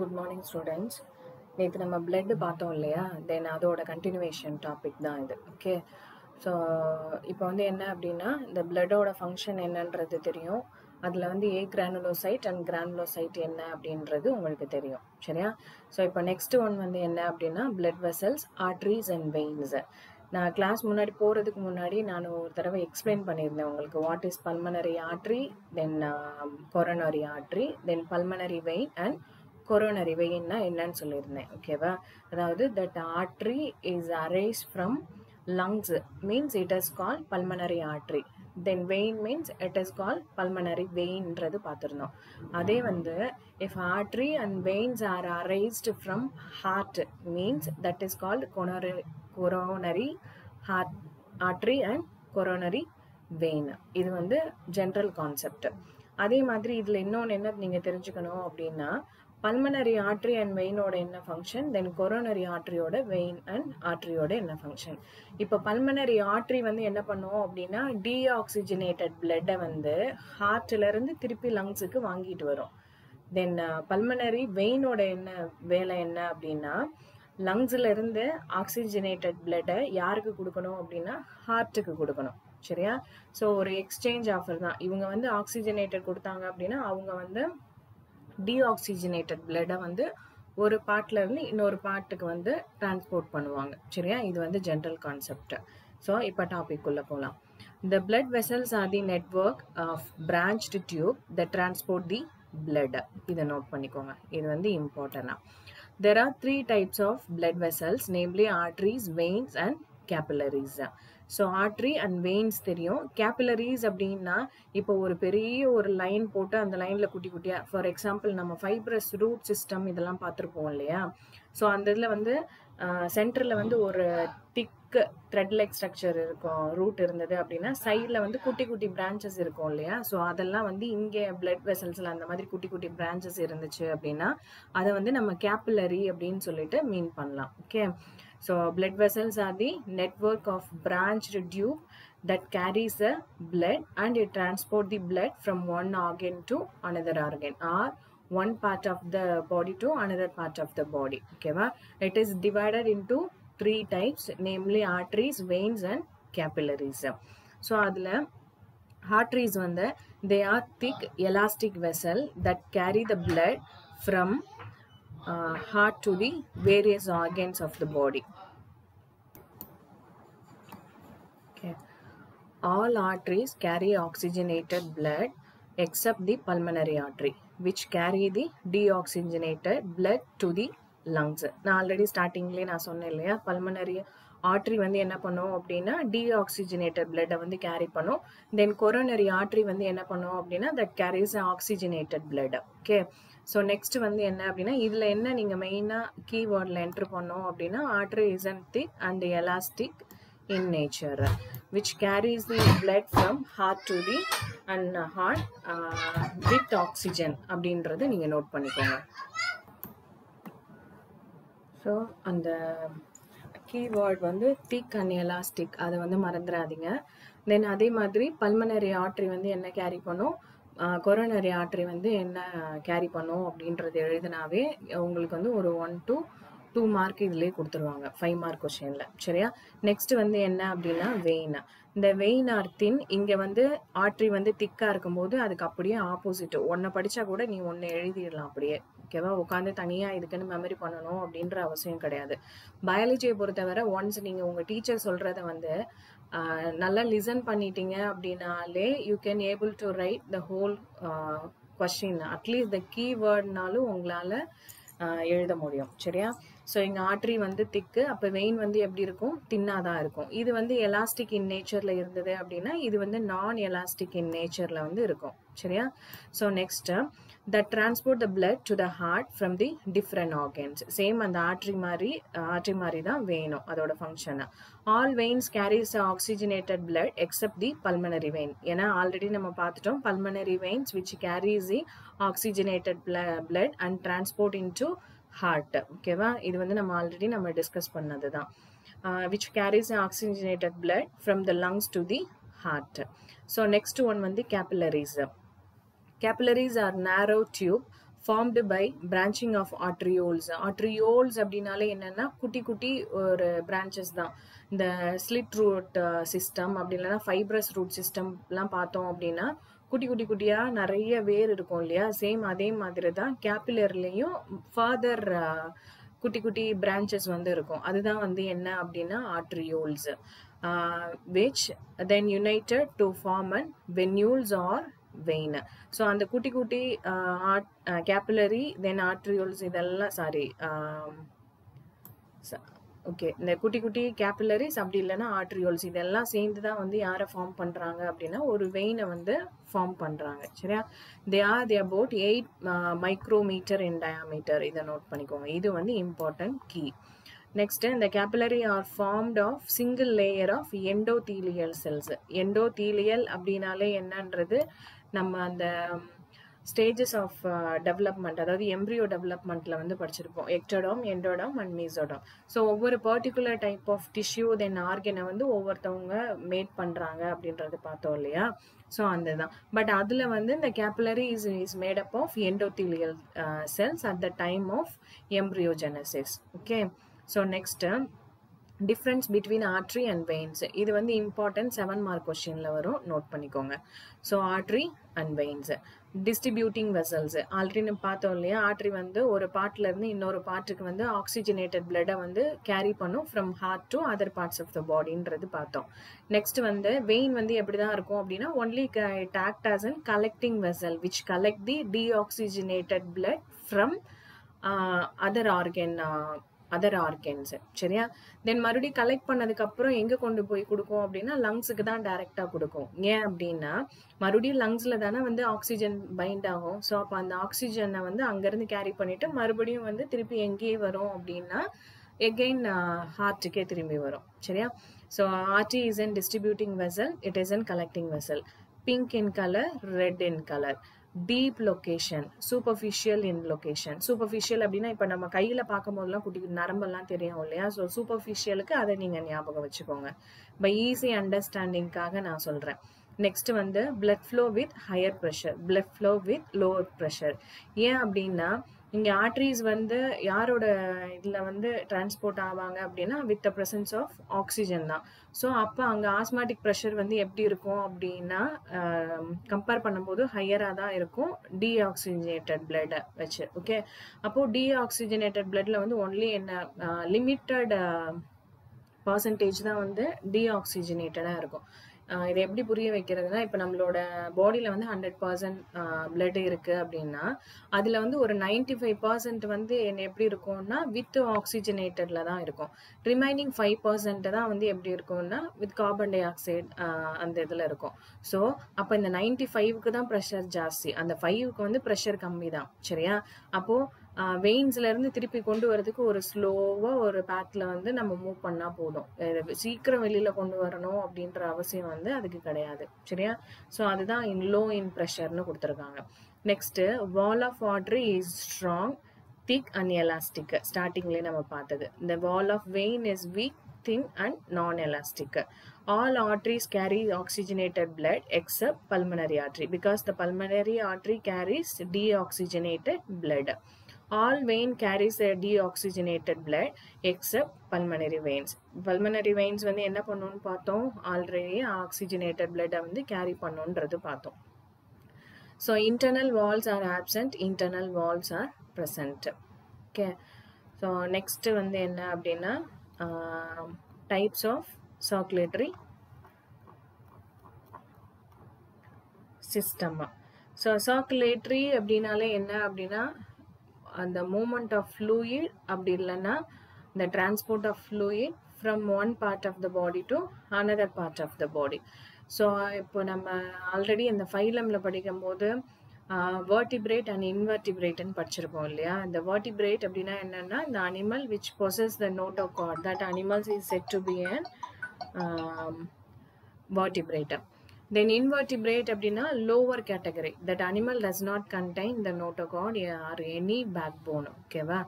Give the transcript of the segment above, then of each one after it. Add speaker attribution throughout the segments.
Speaker 1: Good morning students நேற்று நம்ம blood பார்த்தோம் இல்லையா? தென் அதோட கண்டினியூவேஷன் டாபிக் தான் இது. ஓகே ஸோ இப்போ வந்து என்ன அப்படின்னா இந்த பிளட்டோட ஃபங்க்ஷன் என்னன்றது தெரியும். அதில் வந்து ஏ கிரானுலோசைட் அண்ட் கிரானுலோசைட் என்ன அப்படின்றது உங்களுக்கு தெரியும். சரியா? ஸோ இப்போ நெக்ஸ்ட் ஒன் வந்து என்ன அப்படின்னா blood vessels arteries and veins நான் கிளாஸ் முன்னாடி போகிறதுக்கு முன்னாடி நான் ஒரு தடவை எக்ஸ்பிளைன் பண்ணியிருந்தேன் உங்களுக்கு. What is pulmonary artery then coronary artery then pulmonary vein and coronary வெயின்னா என்னன்னு சொல்லியிருந்தேன் ஓகேவா அதாவது that artery is arise from lungs means it is call pulmonary artery then vein means it is call pulmonary வெயின்ன்றது பார்த்துருந்தோம் அதே வந்து if artery and veins are arised from heart means that is called coronary coronary heart artery and coronary vein இது வந்து general concept அதே மாதிரி இதில் இன்னொன்று என்ன நீங்கள் தெரிஞ்சுக்கணும் அப்படின்னா பல்மனரி ஆர்ட்ரி அண்ட் வெயினோட என்ன ஃபங்க்ஷன் தென் கொரோனரி ஆர்ட்ரியோட வெயின் அண்ட் ஆர்ட்ரியோட என்ன ஃபங்க்ஷன் இப்போ பல்மனரி ஆர்ட்ரி வந்து என்ன பண்ணுவோம் அப்படின்னா டீஆக்சிஜனேட்டட் பிளட்டை வந்து ஹார்ட்லேருந்து திருப்பி லங்ஸுக்கு வாங்கிட்டு வரும். தென் பல்மனரி வெயினோட என்ன வேலை என்ன அப்படின்னா லங்ஸ்லேருந்து ஆக்சிஜனேட்டட் பிளட்டை யாருக்கு கொடுக்கணும் அப்படின்னா ஹார்ட்டுக்கு கொடுக்கணும். சரியா? ஸோ ஒரு எக்ஸ்சேஞ்ச் ஆஃபர் தான். இவங்க வந்து ஆக்சிஜனேட்டட் கொடுத்தாங்க அப்படின்னா அவங்க வந்து டீஆக்சிஜனேட்டட் பிளட்டை வந்து ஒரு பார்ட்ல இருந்து இன்னொரு பார்ட்டுக்கு வந்து டிரான்ஸ்போர்ட் பண்ணுவாங்க. சரியா? இது வந்து ஜென்ரல் கான்செப்ட் ஸோ இப்போ டாபிக் உள்ள போகலாம் the blood vessels are the network of branched tube the transport the blood இதை நோட் பண்ணிக்கோங்க. இது வந்து இம்பார்ட்டனா there are three types of blood vessels namely arteries veins and capillaries so artery and veins தெரியும். Capillaries அப்படின்னா இப்போ ஒரு பெரிய ஒரு லைன் போட்டு அந்த லைனில் குட்டி குட்டியாக ஃபார் எக்ஸாம்பிள் நம்ம ஃபைப்ரஸ் ரூட் சிஸ்டம் இதெல்லாம் பார்த்துருப்போம் இல்லையா? ஸோ அந்த இதில் வந்து சென்டரில் வந்து ஒரு thick thick thread like structure இருக்கும் ரூட் இருந்தது அப்படின்னா சைடில் வந்து குட்டி குட்டி பிரான்ச்சஸ் இருக்கும் இல்லையா ஸோ அதெல்லாம் வந்து இங்கே பிளட் வெசல்ஸில் அந்த மாதிரி குட்டி குட்டி பிரான்ச்சஸ் இருந்துச்சு அப்படின்னா அதை வந்து நம்ம கேப்புலரி அப்படின்னு சொல்லிட்டு மீன் பண்ணலாம் okay so blood vessels are the network of branch tube that carries the blood and it transport the blood from one organ to another organ or one part of the body to another part of the body ஓகேவா it is divided into three types, namely arteries, veins and capillaries. So அதில் arteries வந்து they are thick elastic vessel that carry the blood from uh, heart to the various organs of the body. Okay. All arteries carry oxygenated blood except the pulmonary artery, which carry the deoxygenated blood to the lungs நான் already ஸ்டார்டிங்லேயே நான் சொன்னேன் இல்லையா? Pulmonary Audrey வந்து என்ன பண்ணும் அப்படின்னா deoxygenated பிளட்டை வந்து கேரி பண்ணும். தென் கொரோனரி ஆட்ரி வந்து என்ன பண்ணும் அப்படின்னா that carries oxygenated blood okay so next வந்து என்ன அப்படின்னா இதில் என்ன நீங்கள் மெயினாக கீவேர்டில் என்ட்ரு பண்ணோம் அப்படின்னா artery is an thick and elastic in nature which carries the blood from heart to the and heart with oxygen அப்படின்றது நீங்கள் நோட் பண்ணிக்கோங்க. ஸோ அந்த கீவேர்ட் வந்து திக் அண்ட் எலாஸ்டிக் அதை வந்து மறந்துடாதீங்க தென் அதே மாதிரி பல்மனரி ஆட்ரி வந்து என்ன கேரி பண்ணும்? கொரோனரி ஆட்ரி வந்து என்ன கேரி பண்ணும் அப்படின்றது எழுதினாவே உங்களுக்கு வந்து ஒரு ஒன் டு டூ மார்க் இதுலேயே கொடுத்துருவாங்க. ஃபைவ் மார்க் கொஷினில் சரியா? நெக்ஸ்ட் வந்து என்ன அப்படின்னா வெயின் இந்த வெயின் ஆர் தின் இங்கே வந்து ஆட்ரி வந்து திக்காக இருக்கும்போது அதுக்கு அப்படியே ஆப்போசிட் ஒன்றை படித்தா கூட நீ ஒன்று எழுதிடலாம் அப்படியே. ஓகேவா உட்காந்து தனியாக இதுக்குன்னு மெமரி பண்ணணும் அப்படின்ற அவசியம் கிடையாது. பயாலஜியை பொறுத்தவரை ஒன்ஸ் நீங்கள் உங்கள் டீச்சர் சொல்கிறத வந்து நல்லா லிசன் பண்ணிட்டீங்க அப்படின்னாலே you can able to write the whole question at least the கீவேர்ட்னாலும் உங்களால் எழுத முடியும். சரியா? ஸோ எங்கள் ஆட்ரி வந்து திக்கு அப்போ வெயின் வந்து எப்படி இருக்கும்? தின்னாக தான் இருக்கும். இது வந்து எலாஸ்டிக் இன் நேச்சரில் இருந்தது அப்படின்னா இது வந்து நான் எலாஸ்டிக் இன் நேச்சரில் வந்து இருக்கும். சரியா so next the transport the blood to the heart from the different organs same அந்த ஆட்ரி மாதிரி ஆட்ரி மாதிரி தான் வேணும் அதோட function all veins carries oxygenated blood except the pulmonary vein ஏன்னா ஆல்ரெடி நம்ம பார்த்துட்டோம் pulmonary veins which carries the oxygenated blood and transport into heart ஓகேவா இது வந்து நம்ம ஆல்ரெடி நம்ம டிஸ்கஸ் பண்ணது தான். Which carries oxygenated blood from the lungs to the heart so next one வந்து capillaries Capillaries are narrow tube formed by branching of arterioles arterioles அப்படின்னாலே என்னென்னா குட்டி குட்டி ஒரு பிரான்ச்சஸ் தான். இந்த ஸ்லிட் ரூட் சிஸ்டம் அப்படி இல்லைன்னா ஃபைப்ரஸ் ரூட் சிஸ்டம்லாம் பார்த்தோம் அப்படின்னா குட்டி குட்டி குட்டியாக நிறைய வேர் இருக்கும் இல்லையா? சேம் அதே மாதிரி தான் கேப்பிலர்லேயும் ஃபர்தர் uh, குட்டி குட்டி பிரான்ச்சஸ் வந்து இருக்கும். அதுதான் வந்து என்ன அப்படின்னா arterioles which then united to form and venules are vein so அந்த குட்டி குட்டி கேப்பிலரி தென் ஆட்ரியோல்ஸ் இதெல்லாம் சாரி ஓகே இந்த குட்டி குட்டி கேப்பிலரிஸ் அப்படி இல்லைன்னா ஆட்ரியோல்ஸ் இதெல்லாம் சேர்ந்து தான் வந்து யாரை ஃபார்ம் பண்ணுறாங்க அப்படின்னா ஒரு வெயினை வந்து ஃபார்ம் பண்ணுறாங்க சரியா? They are they about eight micrometre in diameter இதை நோட் பண்ணிக்கோங்க. இது வந்து இம்பார்ட்டன்ட் கீ நெக்ஸ்ட்டு இந்த capillary are formed of single layer of endothelial cells endothelial அப்படின்னாலே என்னன்றது நம்ம அந்த ஸ்டேஜஸ் ஆஃப் டெவலப்மெண்ட் அதாவது எம்ப்ரியோ டெவலப்மெண்ட்ல வந்து படிச்சிருப்போம். Ectoderm endoderm and mesoderm so ஒவ்வொரு particular type of tissue then ஆர்கனை வந்து ஒவ்வொருத்தவங்க மேட் பண்ணுறாங்க அப்படின்றது பார்த்தோம் இல்லையா? ஸோ அந்த தான் பட் அதில் வந்து இந்த capillary is is made up of endothelial cells at the time of embryogenesis okay so next difference between artery and veins இது வந்து இம்பார்ட்டன்ட் செவன் மார்க் கொஸ்டினில் வரும். நோட் பண்ணிக்கோங்க. So artery and veins distributing vessels already நம்ம பார்த்தோம் இல்லையா? Artery வந்து ஒரு பார்ட்லேருந்து இன்னொரு பார்ட்டுக்கு வந்து ஆக்சிஜனேட்டட் பிளட்டை வந்து கேரி பண்ணும் from heart to other parts of the பாடின்றது பார்த்தோம். நெக்ஸ்ட் வந்து வெயின் வந்து எப்படி தான் இருக்கும் அப்படின்னா only act as an collecting vessel which collect the deoxygenated blood from other organ other organs சரியா? தென் மறுபடியும் கலெக்ட் பண்ணதுக்கப்புறம் எங்கே கொண்டு போய் கொடுக்கும் அப்படின்னா லங்ஸுக்கு தான் டைரெக்டாக கொடுக்கும். ஏன் அப்படின்னா மறுபடியும் லங்ஸில் தானே வந்து ஆக்சிஜன் பைண்ட் ஆகும். ஸோ அப்போ அந்த ஆக்சிஜனை வந்து அங்கேருந்து கேரி பண்ணிவிட்டு மறுபடியும் வந்து திருப்பி எங்கேயே வரும் அப்படின்னா எகெயின் ஹார்ட்டுக்கே திரும்பி வரும். சரியா? So artery is an distributing vessel it is an collecting vessel pink in colour red in colour deep location superficial in location superficial அப்படின்னா இப்போ நம்ம கையில் பார்க்கும் போதெல்லாம் குட்டி நரம்பெல்லாம் தெரியும் இல்லையா? ஸோ சூப்பர்ஃபிஷியலுக்கு அதை நீங்கள் ஞாபகம் வச்சுக்கோங்க. இப்போ ஈஸி அண்டர்ஸ்டாண்டிங்காக நான் சொல்கிறேன் நெக்ஸ்ட் வந்து blood flow with higher pressure blood flow with lower pressure ஏன் அப்படின்னா இங்கே ஆர்ட்ரிஸ் வந்து யாரோட இதில் வந்து டிரான்ஸ்போர்ட் ஆவாங்க அப்படின்னா with the presence of oxygen தான். ஸோ அப்போ அங்கே ஆஸ்மாட்டிக் ப்ரெஷர் வந்து எப்படி இருக்கும் அப்படின்னா கம்பேர் பண்ணும்போது ஹையராக தான் இருக்கும் டீஆக்சிஜனேட்டட் பிளட்டை வச்சு ஓகே அப்போது டீஆக்சிஜனேட்டட் பிளட்டில் வந்து ஒன்லி என்ன லிமிட்டட் பர்சன்டேஜ் தான் வந்து டீஆக்சிஜனேட்டடாக இருக்கும். இதை எப்படி புரிய வைக்கிறதுனா இப்போ நம்மளோட பாடியில் வந்து ஹண்ட்ரட் பர்சன்ட் பிளட் இருக்குது அப்படின்னா அதில் வந்து ஒரு நைன்டி ஃபைவ் பர்சன்ட் வந்து என்ன எப்படி இருக்கும்னா வித் ஆக்சிஜனேட்டடில் தான் இருக்கும். ரிமைனிங் ஃபைவ் பர்சன்ட் தான் வந்து எப்படி இருக்கும்னா வித் கார்பன் டை ஆக்சைடு அந்த இதில் இருக்கும். ஸோ அப்போ இந்த நைன்டி ஃபைவ்க்கு தான் ப்ரெஷர் ஜாஸ்தி. அந்த ஃபைவுக்கு வந்து ப்ரெஷர் கம்மி தான் சரியா? அப்போது வெயின்ஸ்லேருந்து திருப்பி கொண்டு வரதுக்கு ஒரு ஸ்லோவாக ஒரு பேத்தில் வந்து நம்ம மூவ் பண்ணால் போதும். சீக்கிரம் வெளியில் கொண்டு வரணும் அப்படின்ற அவசியம் வந்து அதுக்கு கிடையாது. சரியா? ஸோ அதுதான் இன் லோ இன் ப்ரெஷர்னு கொடுத்துருக்காங்க. Next wall of artery is strong thick and elastic ஸ்டார்டிங்லேயே நம்ம பார்த்தது. இந்த wall of vein is weak thin and non-elastic. All arteries carry oxygenated blood except pulmonary artery because the pulmonary artery carries oxygenated blood All vein carries a deoxygenated blood except pulmonary veins. Pulmonary veins வந்து என்ன பண்ணுன்னு பார்த்தோம்? Already oxygenated பிளட்டை வந்து carry பண்ணுன்றது பார்த்தோம். So internal walls are absent internal walls are present okay so next வந்து என்ன அப்படின்னா types of circulatory system so circulatory அப்படின்னாலே என்ன அப்படின்னா அந்த மூமெண்ட் ஆஃப் ஃப்ளூயிட் அப்படி இல்லைன்னா இந்த transport of fluid from one part of the body to another part of the body so இப்போ நம்ம ஆல்ரெடி இந்த ஃபைலமில் படிக்கும்போது வேர்டிபிரேட் அண்ட் இன்வெர்டிபிரேட்னு படிச்சிருப்போம் இல்லையா? இந்த வேர்டிபிரேட் அப்படின்னா என்னென்னா இந்த animal which possess the notochord that animals is said to be an vertebrate then invertebrate அப்படின்னா lower category that animal does not contain the notochord or any backbone ஓகேவா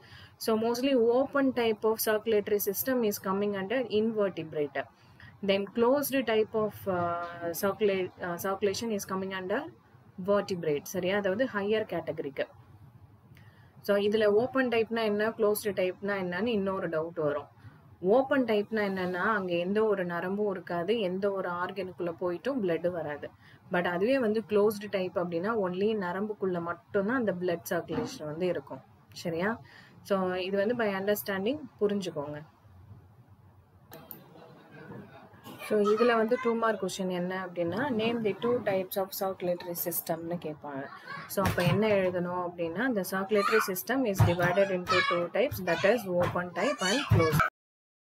Speaker 1: so mostly open type of circulatory system is coming under invertebrate then closed type of circulate circulation is coming under vertebrate சரியா? அதாவது higher கேட்டகரிக்கு so இதில் open டைப்னா என்ன closed டைப்னா என்னன்னு இன்னொரு doubt வரும். Open டைப்னா என்னன்னா அங்கே எந்த ஒரு நரம்பும் இருக்காது. எந்த ஒரு ஆர்கனுக்குள்ளே போயிட்டும் பிளட்டு வராது. பட் அதுவே வந்து க்ளோஸ்டு டைப் அப்படின்னா ஒன்லி நரம்புக்குள்ளே மட்டும்தான் அந்த பிளட் சர்க்குலேஷன் வந்து இருக்கும். சரியா? ஸோ இது வந்து பை அண்டர்ஸ்டாண்டிங் புரிஞ்சுக்கோங்க. ஸோ இதில் வந்து டூ மார்க் கொஷின் என்ன அப்படின்னா name the two types of circulatory சிஸ்டம்னு கேட்பாங்க ஸோ அப்போ என்ன எழுதணும் அப்படின்னா the circulatory system is divided into two types that is open type and close